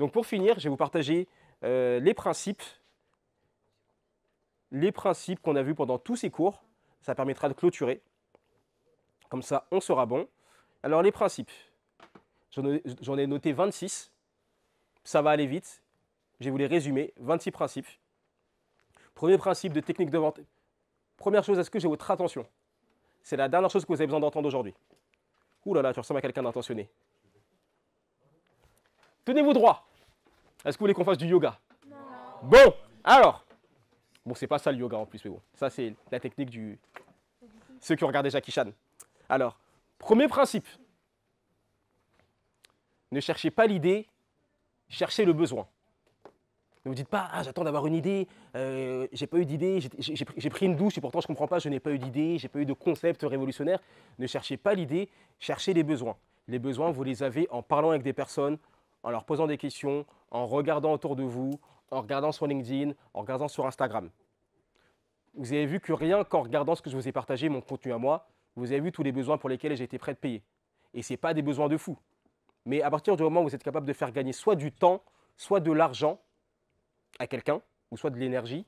Donc pour finir, je vais vous partager euh, les principes, les principes qu'on a vus pendant tous ces cours. Ça permettra de clôturer. Comme ça, on sera bon. Alors les principes, j'en ai, noté 26. Ça va aller vite. Je vais vous les résumer. 26 principes. Premier principe de technique de vente. Première chose, est-ce que j'ai votre attention C'est la dernière chose que vous avez besoin d'entendre aujourd'hui. Ouh là là, tu ressembles à quelqu'un d'intentionné. Tenez-vous droit. Est-ce que vous voulez qu'on fasse du yoga? Non. Bon, alors. Bon, c'est pas ça le yoga en plus, mais bon. Ça, c'est la technique du. Ceux qui ont regardé Jackie Chan. Alors, premier principe. Ne cherchez pas l'idée, cherchez le besoin. Ne vous dites pas, ah, j'attends d'avoir une idée, euh, j'ai pas eu d'idée, j'ai pris une douche et pourtant je comprends pas, je n'ai pas eu d'idée, j'ai pas eu de concept révolutionnaire. Ne cherchez pas l'idée, cherchez les besoins. Les besoins, vous les avez en parlant avec des personnes, en leur posant des questions, en regardant autour de vous, en regardant sur LinkedIn, en regardant sur Instagram. Vous avez vu que rien qu'en regardant ce que je vous ai partagé, mon contenu à moi, vous avez vu tous les besoins pour lesquels j'ai été prêt de payer. Et ce n'est pas des besoins de fou. Mais à partir du moment où vous êtes capable de faire gagner soit du temps, soit de l'argent à quelqu'un, ou soit de l'énergie,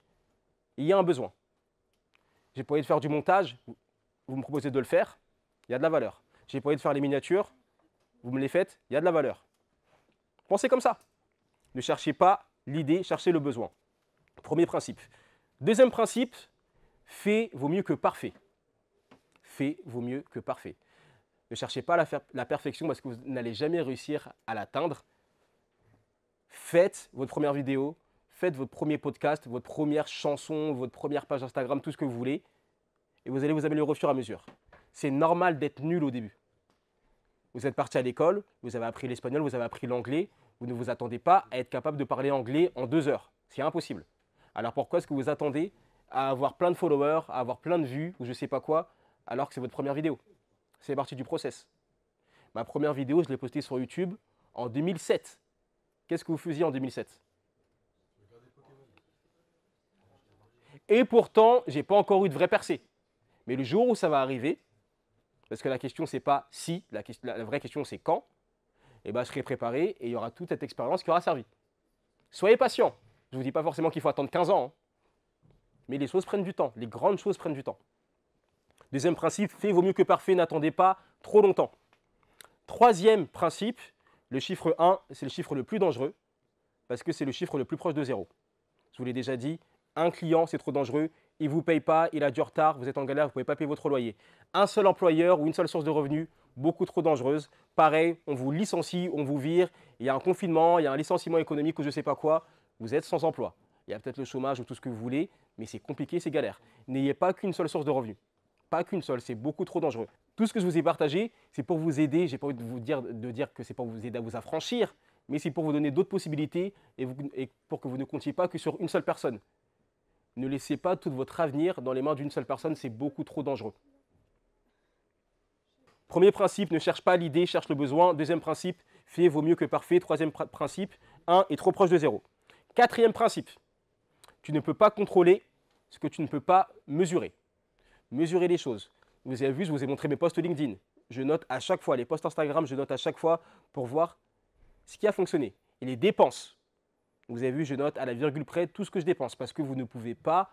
il y a un besoin. J'ai pas de faire du montage, vous me proposez de le faire, il y a de la valeur. J'ai pas de faire les miniatures, vous me les faites, il y a de la valeur. Pensez comme ça. Ne cherchez pas l'idée, cherchez le besoin. Premier principe. Deuxième principe, fait vaut mieux que parfait. Fait vaut mieux que parfait. Ne cherchez pas la, perfection parce que vous n'allez jamais réussir à l'atteindre. Faites votre première vidéo, faites votre premier podcast, votre première chanson, votre première page Instagram, tout ce que vous voulez, et vous allez vous améliorer au fur et à mesure. C'est normal d'être nul au début. Vous êtes parti à l'école, vous avez appris l'espagnol, vous avez appris l'anglais, vous ne vous attendez pas à être capable de parler anglais en deux heures. C'est impossible. Alors pourquoi est-ce que vous attendez à avoir plein de followers, à avoir plein de vues ou je ne sais pas quoi, alors que c'est votre première vidéo? C'est partie du process. Ma première vidéo, je l'ai postée sur YouTube en 2007. Qu'est-ce que vous faisiez en 2007 Et pourtant, j'ai pas encore eu de vraie percée. Mais le jour où ça va arriver, parce que la question c'est pas si, la, vraie question c'est quand, eh ben, je serai préparé et il y aura toute cette expérience qui aura servi. Soyez patient. Je ne vous dis pas forcément qu'il faut attendre 15 ans. Hein. Mais les choses prennent du temps. Les grandes choses prennent du temps. Deuxième principe, fait vaut mieux que parfait, n'attendez pas trop longtemps. Troisième principe, le chiffre 1, c'est le chiffre le plus dangereux parce que c'est le chiffre le plus proche de zéro. Je vous l'ai déjà dit, un client, c'est trop dangereux, il ne vous paye pas, il a du retard, vous êtes en galère, vous ne pouvez pas payer votre loyer. Un seul employeur ou une seule source de revenus, beaucoup trop dangereuse. Pareil, on vous licencie, on vous vire, il y a un confinement, il y a un licenciement économique ou je ne sais pas quoi, vous êtes sans emploi. Il y a peut-être le chômage ou tout ce que vous voulez, mais c'est compliqué, c'est galère. N'ayez pas qu'une seule source de revenus. Pas qu'une seule, c'est beaucoup trop dangereux. Tout ce que je vous ai partagé, c'est pour vous aider, j'ai pas envie de vous dire, de dire que c'est pour vous aider à vous affranchir, mais c'est pour vous donner d'autres possibilités et, et pour que vous ne comptiez pas que sur une seule personne. Ne laissez pas tout votre avenir dans les mains d'une seule personne, c'est beaucoup trop dangereux. Premier principe, ne cherche pas l'idée, cherche le besoin. Deuxième principe, fait vaut mieux que parfait. Troisième principe, 1 est trop proche de 0. Quatrième principe, tu ne peux pas contrôler ce que tu ne peux pas mesurer. Mesurer les choses. Vous avez vu, je vous ai montré mes posts LinkedIn. Je note à chaque fois, les posts Instagram, je note à chaque fois pour voir ce qui a fonctionné. Et les dépenses. Vous avez vu, je note à la virgule près tout ce que je dépense parce que vous ne pouvez pas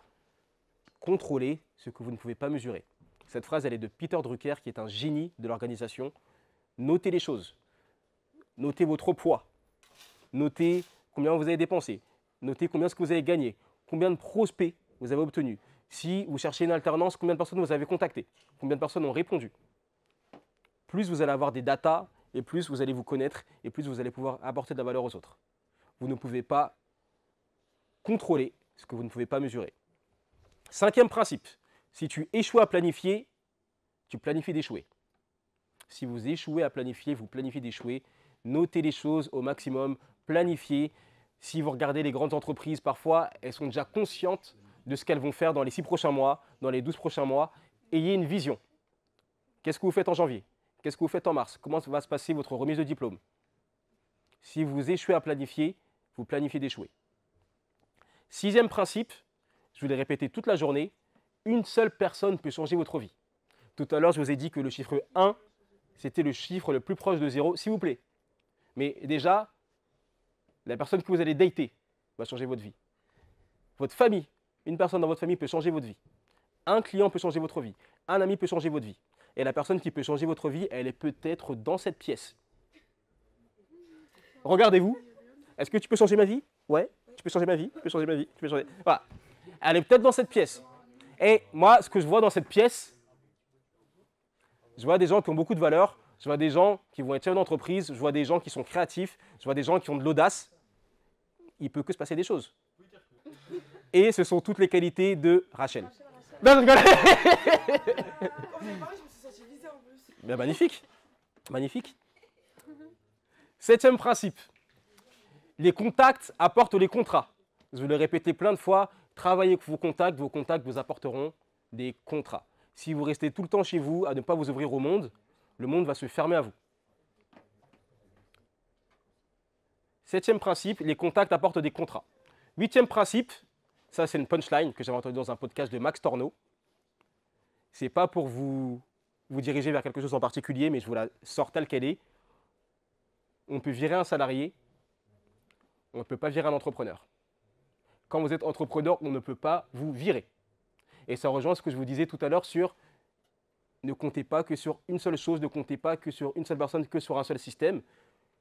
contrôler ce que vous ne pouvez pas mesurer. Cette phrase, elle est de Peter Drucker, qui est un génie de l'organisation. Notez les choses. Notez votre poids. Notez combien vous avez dépensé. Notez combien ce que vous avez gagné. Combien de prospects vous avez obtenus. Si vous cherchez une alternance, combien de personnes vous avez contacté. Combien de personnes ont répondu. Plus vous allez avoir des datas, et plus vous allez vous connaître, et plus vous allez pouvoir apporter de la valeur aux autres. Vous ne pouvez pas contrôler ce que vous ne pouvez pas mesurer. Cinquième principe, si tu échoues à planifier, tu planifies d'échouer. Si vous échouez à planifier, vous planifiez d'échouer. Notez les choses au maximum, planifiez. Si vous regardez les grandes entreprises, parfois, elles sont déjà conscientes de ce qu'elles vont faire dans les 6 prochains mois, dans les 12 prochains mois. Ayez une vision. Qu'est-ce que vous faites en janvier? Qu'est-ce que vous faites en mars? Comment va se passer votre remise de diplôme? Si vous échouez à planifier, vous planifiez d'échouer. Sixième principe, je vous l'ai répété toute la journée, une seule personne peut changer votre vie. Tout à l'heure, je vous ai dit que le chiffre 1, c'était le chiffre le plus proche de 0, s'il vous plaît. Mais déjà, La personne que vous allez dater va changer votre vie. Votre famille, une personne dans votre famille peut changer votre vie. Un client peut changer votre vie. Un ami peut changer votre vie. Et la personne qui peut changer votre vie, elle est peut-être dans cette pièce. Regardez-vous. Est-ce que tu peux changer ma vie? Ouais. Tu peux changer ma vie? Tu peux changer ma vie? Tu peux changer. Voilà. Elle est peut-être dans cette pièce. Et moi, ce que je vois dans cette pièce, je vois des gens qui ont beaucoup de valeur. Je vois des gens qui vont être chefs d'entreprise. Je vois des gens qui sont créatifs. Je vois des gens qui ont de l'audace. Il peut que se passer des choses. Et ce sont toutes les qualités de Rachel. Non, ben, magnifique. Magnifique. Septième principe. Les contacts apportent les contrats. Je vais le répéter plein de fois. Travaillez avec vos contacts. Vos contacts vous apporteront des contrats. Si vous restez tout le temps chez vous à ne pas vous ouvrir au monde, le monde va se fermer à vous. Septième principe, les contacts apportent des contrats. Huitième principe, ça, c'est une punchline que j'avais entendue dans un podcast de Max Torno. C'est pas pour vous, vous diriger vers quelque chose en particulier, mais je vous la sors telle qu'elle est. On peut virer un salarié, on ne peut pas virer un entrepreneur. Quand vous êtes entrepreneur, on ne peut pas vous virer. Et ça rejoint ce que je vous disais tout à l'heure sur ne comptez pas que sur une seule chose, ne comptez pas que sur une seule personne, que sur un seul système.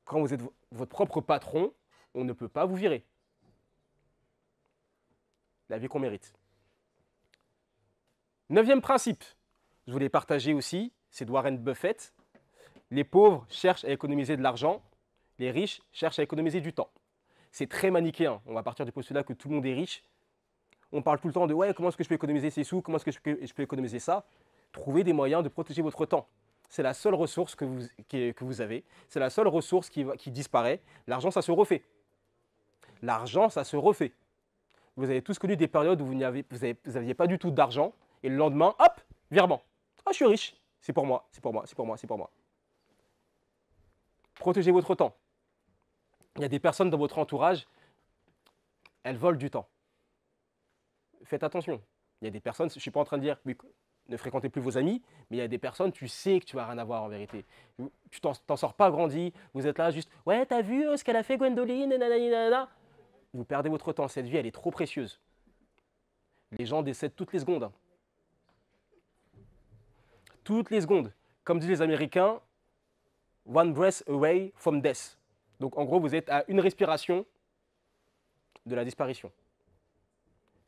Quand vous êtes votre propre patron, on ne peut pas vous virer la vie qu'on mérite. Neuvième principe, je voulais partager aussi, c'est Warren Buffett. Les pauvres cherchent à économiser de l'argent, les riches cherchent à économiser du temps. C'est très manichéen. On va partir du postulat que tout le monde est riche. On parle tout le temps de ouais, comment est-ce que je peux économiser ces sous, comment est-ce que je peux, économiser ça. Trouvez des moyens de protéger votre temps. C'est la seule ressource que vous, avez. C'est la seule ressource qui, qui disparaît. L'argent, ça se refait. L'argent, ça se refait. Vous avez tous connu des périodes où vous n'aviez pas du tout d'argent et le lendemain, hop, virement. Ah, je suis riche. C'est pour moi, c'est pour moi, c'est pour moi, c'est pour moi. Protégez votre temps. Il y a des personnes dans votre entourage, elles volent du temps. Faites attention. Il y a des personnes, je ne suis pas en train de dire ne fréquentez plus vos amis, mais il y a des personnes, tu sais que tu vas rien avoir en vérité. Tu t'en sors pas grandi, vous êtes là juste, ouais, t'as vu euh, ce qu'elle a fait Gwendoline, nanana? Vous perdez votre temps. Cette vie, elle est trop précieuse. Les gens décèdent toutes les secondes. Hein. Toutes les secondes. Comme disent les Américains, one breath away from death. Donc en gros, vous êtes à une respiration de la disparition.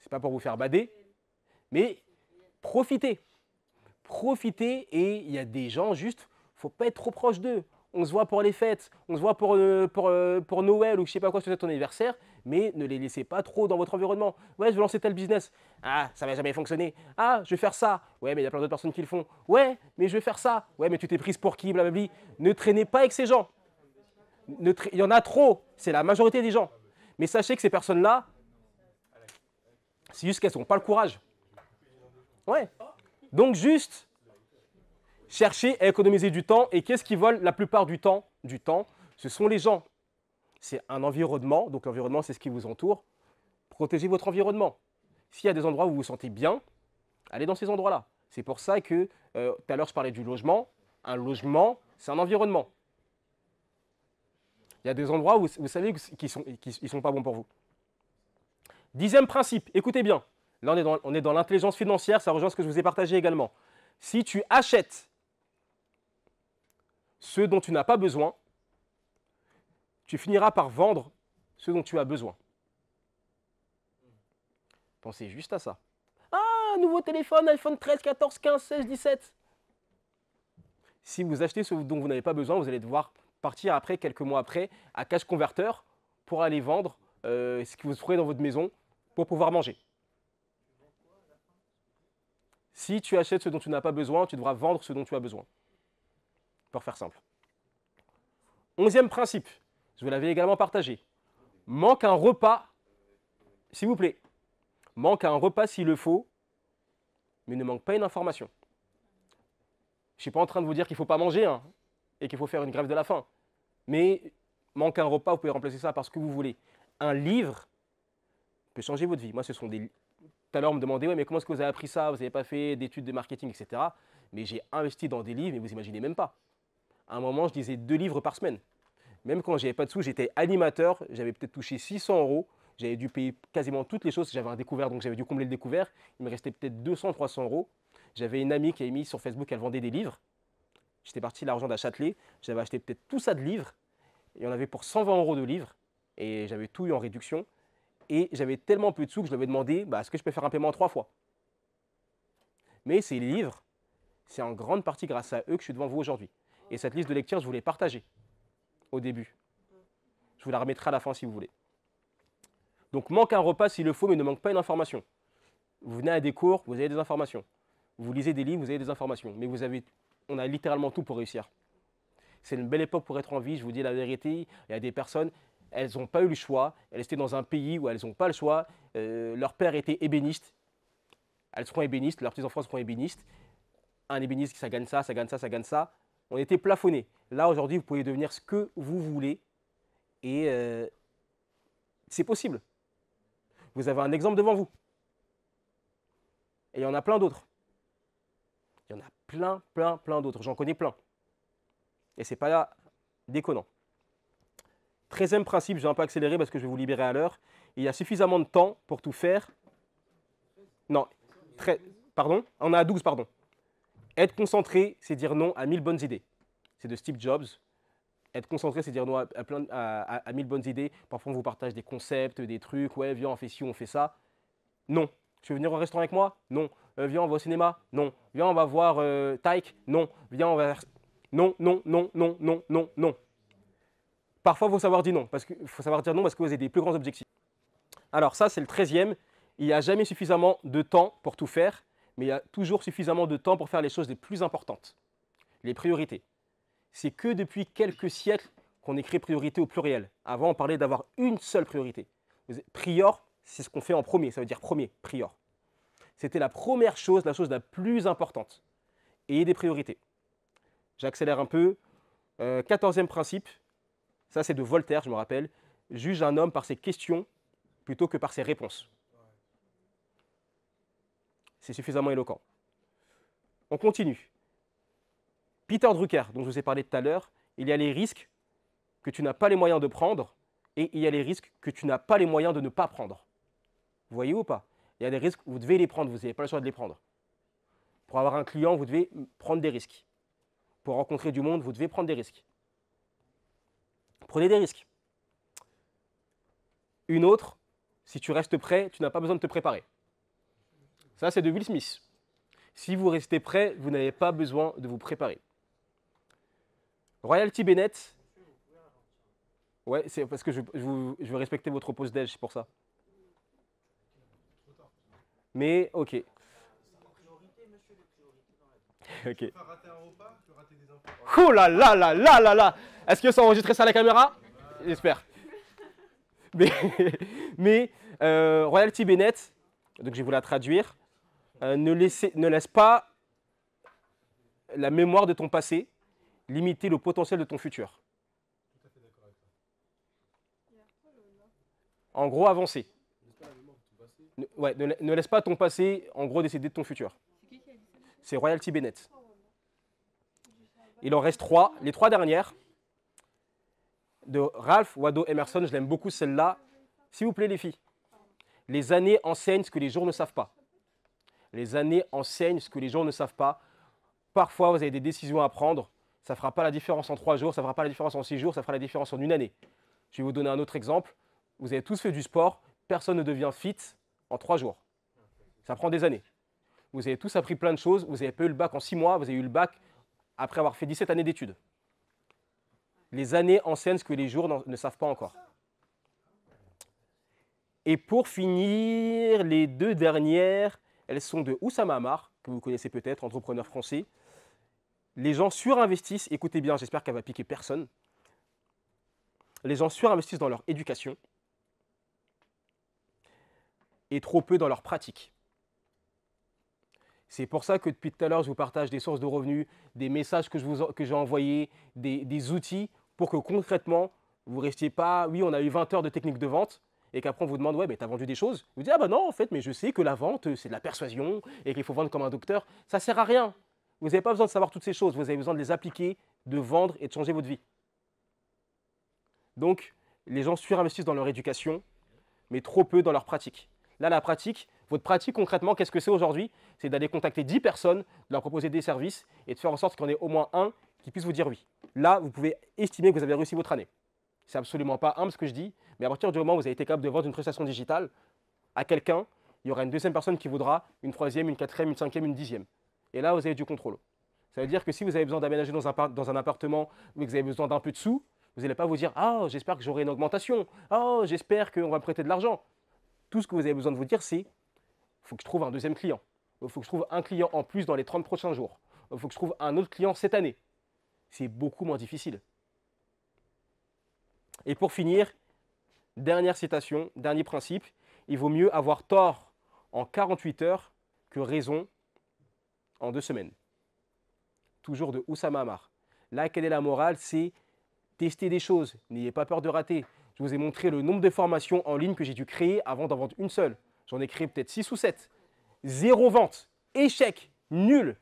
C'est pas pour vous faire bader, mais profitez. Profitez et il y a des gens juste, faut pas être trop proche d'eux. On se voit pour les fêtes, on se voit pour, euh, euh, pour Noël ou je sais pas quoi, c'est ton anniversaire mais ne les laissez pas trop dans votre environnement. Ouais, je veux lancer tel business. Ah, ça va jamais fonctionner. Ah, je vais faire ça. Ouais, mais il y a plein d'autres personnes qui le font. Ouais, mais je vais faire ça. Ouais, mais tu t'es prise pour qui, blablabla. Ne traînez pas avec ces gens. il y en a trop. C'est la majorité des gens. Mais sachez que ces personnes-là, c'est juste qu'elles n'ont pas le courage. Ouais. Donc juste, cherchez à économiser du temps. Et qu'est-ce qui vole la plupart du temps Du temps, ce sont les gens c'est un environnement. Donc l'environnement, c'est ce qui vous entoure. Protégez votre environnement. S'il y a des endroits où vous vous sentez bien, allez dans ces endroits-là. C'est pour ça que euh, tout à l'heure, je parlais du logement. Un logement, c'est un environnement. Il y a des endroits où vous savez qu'ils ne sont pas bons pour vous. Dixième principe, écoutez bien. Là, on est dans l'intelligence financière, ça rejoint ce que je vous ai partagé également. Si tu achètes ce dont tu n'as pas besoin, tu finiras par vendre ce dont tu as besoin. Pensez juste à ça. Ah, nouveau téléphone, iPhone 13, 14, 15, 16, 17. Si vous achetez ce dont vous n'avez pas besoin, vous allez devoir partir après, quelques mois après, à cash converteur pour aller vendre euh, ce que vous trouvez dans votre maison pour pouvoir manger. Si tu achètes ce dont tu n'as pas besoin, tu devras vendre ce dont tu as besoin. Pour faire simple. Onzième principe, je vous l'avais également partagé. Manque un repas, s'il vous plaît. Manque un repas s'il le faut, mais ne manque pas une information. Je ne suis pas en train de vous dire qu'il ne faut pas manger hein, et qu'il faut faire une grève de la faim. Mais manque un repas, vous pouvez remplacer ça par ce que vous voulez. Un livre peut changer votre vie. Moi, ce sont des. Tout à l'heure, on me demandait, ouais, mais comment est-ce que vous avez appris ça? Vous n'avez pas fait d'études de marketing, etc. Mais j'ai investi dans des livres, mais vous imaginez même pas. À un moment, je disais deux livres par semaine Même quand j'avais pas de sous, j'étais animateur, j'avais peut-être touché 600 euros. J'avais dû payer quasiment toutes les choses. J'avais un découvert, donc j'avais dû combler le découvert. Il me restait peut-être 200, 300 euros. J'avais une amie qui avait mis sur Facebook, elle vendait des livres. J'étais parti l'argent d'un Châtelet. J'avais acheté peut-être tout ça de livres. Y en avait pour 120 euros de livres. Et j'avais tout eu en réduction. Et j'avais tellement peu de sous que je lui avais demandé bah, est-ce que je peux faire un paiement trois fois? Mais ces livres, c'est en grande partie grâce à eux que je suis devant vous aujourd'hui. Et cette liste de lecture, je voulais partager au début. Je vous la remettrai à la fin si vous voulez. Donc manque un repas s'il le faut, mais ne manque pas une information. Vous venez à des cours, vous avez des informations. Vous lisez des livres, vous avez des informations. Mais vous avez, on a littéralement tout pour réussir. C'est une belle époque pour être en vie, je vous dis la vérité. Il y a des personnes, elles n'ont pas eu le choix. Elles étaient dans un pays où elles n'ont pas le choix. Euh, leur père était ébéniste. Elles seront ébénistes, leurs petits-enfants seront ébénistes. Un ébéniste, ça gagne ça, ça gagne ça, ça gagne ça. On était plafonnés. Là, aujourd'hui, vous pouvez devenir ce que vous voulez. Et euh, c'est possible. Vous avez un exemple devant vous. Et il y en a plein d'autres. Il y en a plein, plein, plein d'autres. J'en connais plein. Et c'est pas déconnant. Treizième principe, je vais un peu accélérer parce que je vais vous libérer à l'heure. Il y a suffisamment de temps pour tout faire. Non, très, pardon, on a 12, pardon. Être concentré, c'est dire non à mille bonnes idées. C'est de Steve Jobs. Être concentré, c'est dire non à, plein, à, mille bonnes idées. Parfois, on vous partage des concepts, des trucs. Ouais, viens, on fait ci, on fait ça. Non. Tu veux venir au restaurant avec moi? Non. Euh, viens, on va au cinéma? Non. Viens, on va voir euh, Taïk Non. Viens, on va. Non, non, non, non, non, non, non. Parfois, il faut savoir dire non. Parce que, faut savoir dire non parce que vous avez des plus grands objectifs. Alors, ça, c'est le 13e. Il n'y a jamais suffisamment de temps pour tout faire, mais il y a toujours suffisamment de temps pour faire les choses les plus importantes, les priorités c'est que depuis quelques siècles qu'on écrit priorité au pluriel. Avant, on parlait d'avoir une seule priorité. Prior, c'est ce qu'on fait en premier, ça veut dire premier, prior. C'était la première chose, la chose la plus importante. Et des priorités. J'accélère un peu. Euh, quatorzième principe, ça c'est de Voltaire, je me rappelle. Juge un homme par ses questions plutôt que par ses réponses. C'est suffisamment éloquent. On continue. Peter Drucker, dont je vous ai parlé tout à l'heure, il y a les risques que tu n'as pas les moyens de prendre et il y a les risques que tu n'as pas les moyens de ne pas prendre. Vous voyez ou pas? Il y a des risques, vous devez les prendre, vous n'avez pas le choix de les prendre. Pour avoir un client, vous devez prendre des risques. Pour rencontrer du monde, vous devez prendre des risques. Prenez des risques. Une autre, si tu restes prêt, tu n'as pas besoin de te préparer. Ça, c'est de Will Smith. Si vous restez prêt, vous n'avez pas besoin de vous préparer. Royalty Bennett. Ouais, c'est parce que je, veux respecter votre pause déj, c'est pour ça. Mais, ok. Ok. Oh là là là là là là Est-ce que ça enregistré ça à la caméra? J'espère. Mais, mais euh, Royalty Bennett, donc je vais vous la traduire, euh, ne, ne laisse pas la mémoire de ton passé limiter le potentiel de ton futur. En gros, avancer. Ne, ouais, ne, laisse pas ton passé, en gros, décider de ton futur. C'est Royalty Bennett. Il en reste trois. Les trois dernières, de Ralph Wado Emerson, je l'aime beaucoup celle-là. S'il vous plaît, les filles. Les années enseignent ce que les jours ne savent pas. Les années enseignent ce que les gens ne savent pas. Parfois, vous avez des décisions à prendre. Ça ne fera pas la différence en trois jours, ça ne fera pas la différence en six jours, ça fera la différence en une année. Je vais vous donner un autre exemple. Vous avez tous fait du sport, personne ne devient fit en trois jours. Ça prend des années. Vous avez tous appris plein de choses, vous avez pas eu le bac en six mois, vous avez eu le bac après avoir fait 17 années d'études. Les années enseignent ce que les jours ne savent pas encore. Et pour finir, les deux dernières, elles sont de Oussama Amar, que vous connaissez peut-être, entrepreneur français, les gens surinvestissent, écoutez bien, j'espère qu'elle va piquer personne. Les gens surinvestissent dans leur éducation et trop peu dans leur pratique. C'est pour ça que depuis tout à l'heure, je vous partage des sources de revenus, des messages que, j'ai envoyés, des, outils pour que concrètement, vous ne restiez pas, oui, on a eu 20 heures de technique de vente, et qu'après on vous demande, ouais, mais tu as vendu des choses? Vous dites, ah bah non, en fait, mais je sais que la vente, c'est de la persuasion, et qu'il faut vendre comme un docteur. Ça ne sert à rien. Vous n'avez pas besoin de savoir toutes ces choses, vous avez besoin de les appliquer, de vendre et de changer votre vie. Donc, les gens surinvestissent dans leur éducation, mais trop peu dans leur pratique. Là, la pratique, votre pratique concrètement, qu'est-ce que c'est aujourd'hui? C'est d'aller contacter 10 personnes, de leur proposer des services et de faire en sorte qu'il y en ait au moins un qui puisse vous dire oui. Là, vous pouvez estimer que vous avez réussi votre année. C'est absolument pas humble ce que je dis, mais à partir du moment où vous avez été capable de vendre une prestation digitale à quelqu'un, il y aura une deuxième personne qui voudra, une troisième, une quatrième, une cinquième, une dixième. Et là, vous avez du contrôle. Ça veut dire que si vous avez besoin d'aménager dans un, dans un appartement ou que vous avez besoin d'un peu de sous, vous n'allez pas vous dire Ah, j'espère que j'aurai une augmentation. Ah, j'espère qu'on va me prêter de l'argent. Tout ce que vous avez besoin de vous dire, c'est Il faut que je trouve un deuxième client. Il faut que je trouve un client en plus dans les 30 prochains jours. Il faut que je trouve un autre client cette année. C'est beaucoup moins difficile. Et pour finir, dernière citation, dernier principe il vaut mieux avoir tort en 48 heures que raison en deux semaines. Toujours de Oussama Amar. Là, quelle est la morale? C'est tester des choses. N'ayez pas peur de rater. Je vous ai montré le nombre de formations en ligne que j'ai dû créer avant d'en vendre une seule. J'en ai créé peut-être 6 ou 7. Zéro vente. Échec. Nul.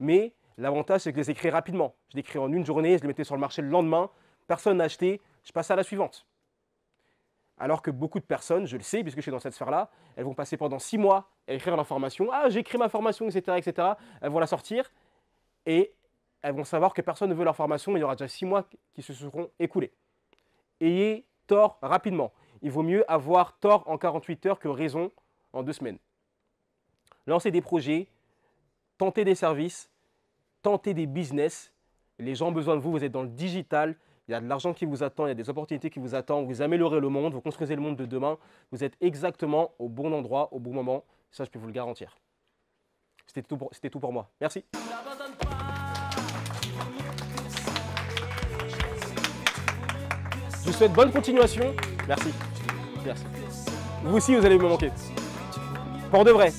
Mais l'avantage, c'est que je les ai créés rapidement. Je les ai créés en une journée, je les mettais sur le marché le lendemain. Personne n'a acheté. Je passe à la suivante. Alors que beaucoup de personnes, je le sais puisque je suis dans cette sphère-là, elles vont passer pendant six mois à écrire leur formation. Ah, j'ai écrit ma formation, etc., etc. Elles vont la sortir et elles vont savoir que personne ne veut leur formation, mais il y aura déjà six mois qui se seront écoulés. Ayez tort rapidement. Il vaut mieux avoir tort en 48 heures que raison en deux semaines. Lancez des projets, tentez des services, tentez des business. Les gens ont besoin de vous, vous êtes dans le digital, il y a de l'argent qui vous attend, il y a des opportunités qui vous attendent, vous améliorez le monde, vous construisez le monde de demain, vous êtes exactement au bon endroit, au bon moment, ça je peux vous le garantir. C'était tout, tout pour moi. Merci. Souhaite bonne continuation. Merci. Merci. Vous aussi, vous allez me manquer. Pour de vrai.